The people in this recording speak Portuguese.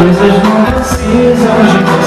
coisas não precisam de